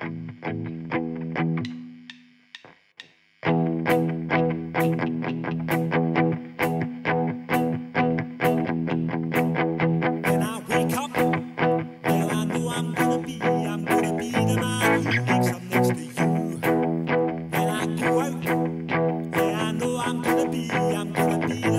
I'm gonna be, I'm gonna be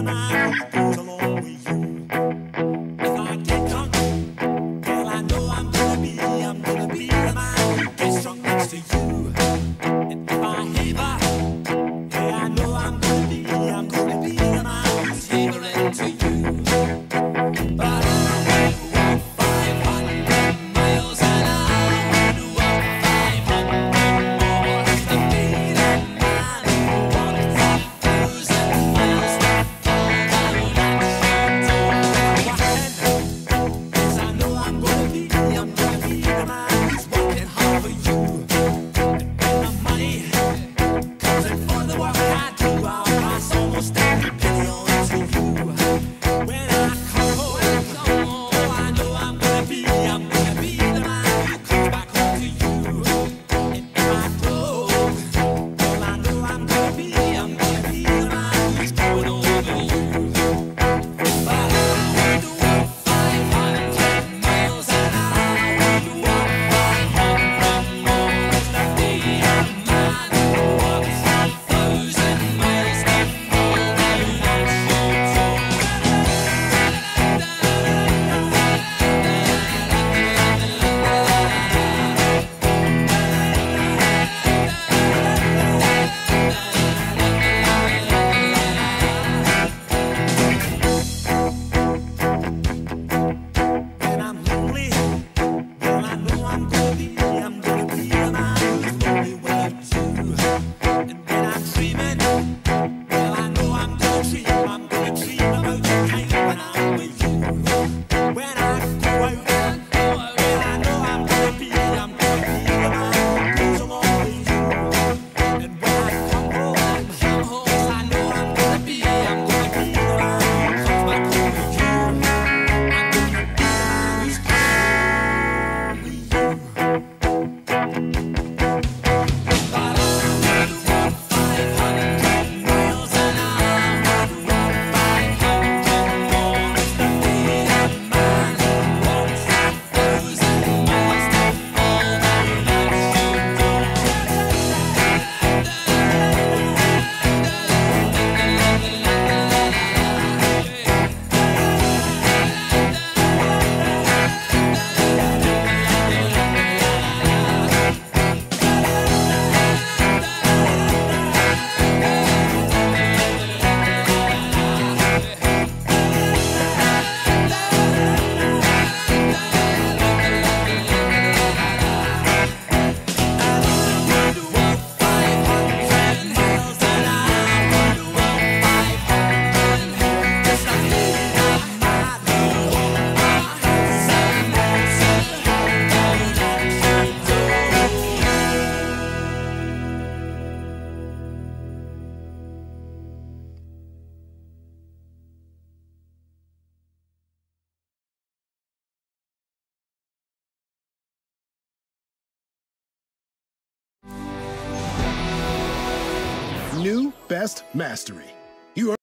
New Best Mastery.